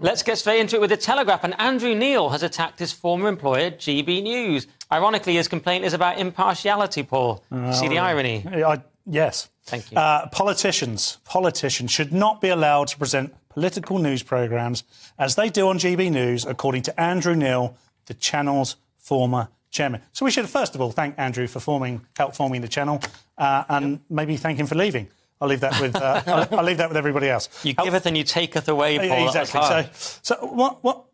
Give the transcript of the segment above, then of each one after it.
Let's get straight into it with the Telegraph. And Andrew Neil has attacked his former employer, GB News. Ironically, his complaint is about impartiality, Paul. Uh, See the irony? I, yes. Thank you. Uh, politicians, politicians should not be allowed to present political news programmes as they do on GB News, according to Andrew Neil, the channel's former chairman. So we should first of all thank Andrew for forming, help forming the channel, uh, and yep. maybe thank him for leaving. I'll leave that with uh, I'll, I'll, leave that with everybody else. You Help... giveth and you taketh away, Paul. Exactly. So, so what? What?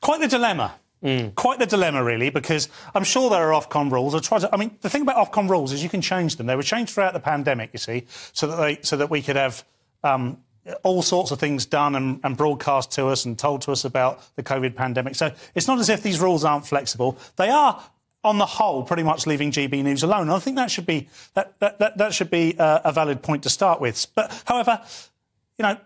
Quite the dilemma. Mm. Quite the dilemma, really, because I'm sure there are Ofcom rules. I try to. I mean, the thing about Ofcom rules is you can change them. They were changed throughout the pandemic, you see, so that they so that we could have. Um, all sorts of things done and, and, broadcast to us and told to us about the COVID pandemic. So it's not as if these rules aren't flexible. They are on the whole, pretty much leaving GB News alone. And I think that should be that that, that, that should be uh, a valid point to start with. But however, you know,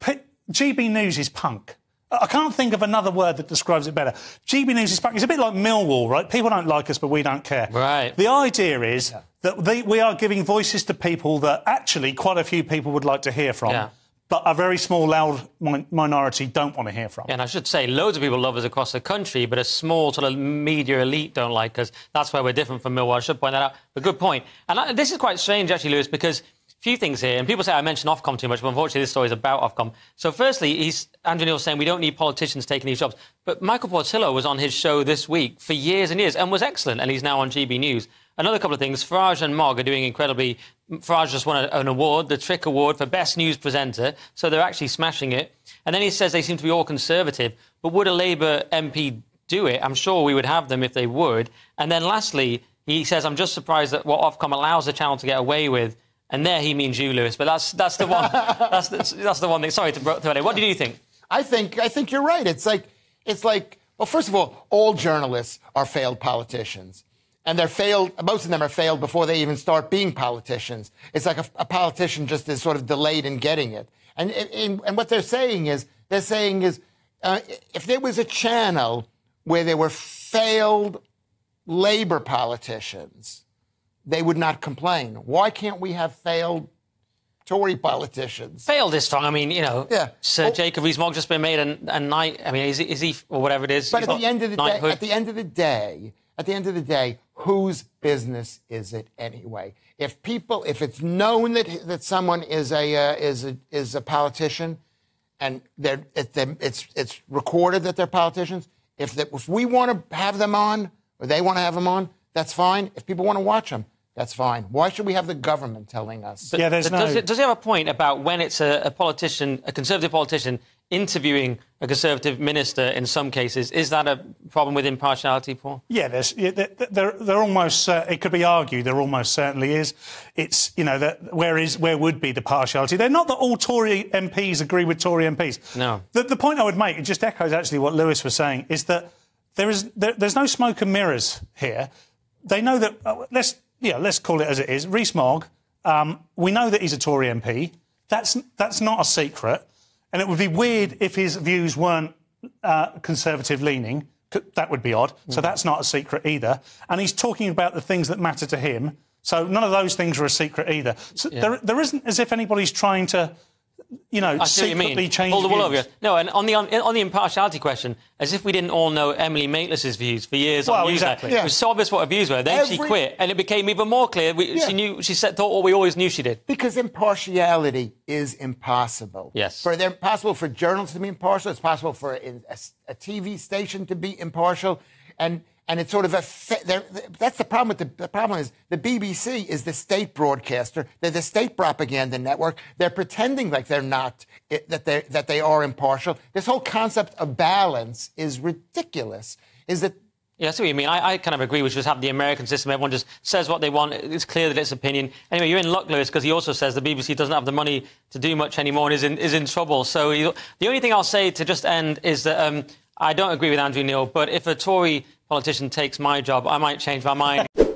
P- GB News is punk. I can't think of another word that describes it better. GB News is punk. It's a bit like Millwall, right? People don't like us, but we don't care. Right. The idea is yeah. that they, we are giving voices to people that actually quite a few people would like to hear from. Yeah but a very small, loud minority don't want to hear from. Yeah, and I should say, loads of people love us across the country, but a small sort of media elite don't like us. That's where we're different from Millwall. I should point that out. But good point. And I, this is quite strange, actually, Lewis, because a few things here. And people say I mention Ofcom too much, but unfortunately, this story is about Ofcom. So, firstly, he's Andrew Neil saying we don't need politicians taking these jobs. But Michael Portillo was on his show this week for years and years and was excellent, and he's now on GB News. Another couple of things. Farage and Mogg are doing incredibly. Farage just won an award, the TRIC Award for Best News Presenter, so they're actually smashing it. And then he says they seem to be all conservative. But would a Labour MP do it? I'm sure we would have them if they would. And then lastly, he says, I'm just surprised that what Ofcom allows the channel to get away with. And there he means you, Lewis. But that's that's the one. that's, the, that's the one thing. Sorry to throw it in. What do you think? I think I think you're right. It's like it's like well, first of all, all journalists are failed politicians and they're failed. Most of them are failed before they even start being politicians. It's like a, a politician just is sort of delayed in getting it. And, and, and what they're saying is, they're saying is, uh, if there was a channel where there were failed labor politicians, they would not complain. Why can't we have failed Tory politicians. Failed is strong. I mean, you know, yeah. Sir well, Jacob Rees-Mogg just been made a, a knight. I mean, is he, is he or whatever it is? But at the end of the day, at the end of the day, at the end of the day, whose business is it anyway? If people, if it's known that that someone is a uh, is a is a politician, and they're, it, they're, it's it's recorded that they're politicians, if if we want to have them on or they want to have them on, that's fine. If people want to watch them, that's fine. Why should we have the government telling us? But, yeah, there's no... does, it, does he have a point about when it's a, a politician, a conservative politician, interviewing a Conservative minister in some cases. Is that a problem with impartiality, Paul? Yeah, there's, there, there, there almost, uh, it could be argued there almost certainly is. It's, you know, that where is, where would be the partiality? They're not that all Tory MPs agree with Tory MPs. No. The, the point I would make, it just echoes actually what Lewis was saying, is that there is, there, there's no smoke and mirrors here. They know that, uh, let's, yeah, let's call it as it is. Rees-Mogg, um, we know that he's a Tory MP. That's, that's not a secret. And it would be weird if his views weren't uh, conservative leaning. That would be odd. Mm. So that's not a secret either. And he's talking about the things that matter to him. So none of those things are a secret either. So yeah. there, there isn't as if anybody's trying to you know, I see secretly what you change Pull the wool over you. No, and on the on, on, the impartiality question, as if we didn't all know Emily Maitlis's views for years well, on exactly. Yeah. It was so obvious what her views were. Then Every... she quit, and it became even more clear. We, yeah. She knew she said thought what we always knew she did. Because impartiality is impossible. Yes. For they're possible for journalists to be impartial. It's possible for a, a TV station to be impartial, and and it's sort of a that's the problem with the, the problem is the BBC is the state broadcaster they're the state propaganda network they're pretending like they're not that they that they are impartial this whole concept of balance is ridiculous is that yeah, I see what you mean. I, I kind of agree. We should have the American system. Everyone just says what they want. It's clear that it's opinion. Anyway, you're in luck, Lewis, because he also says the BBC doesn't have the money to do much anymore and is in, is in trouble. So he, the only thing I'll say to just end is that um, I don't agree with Andrew Neil, but if a Tory politician takes my job, I might change my mind.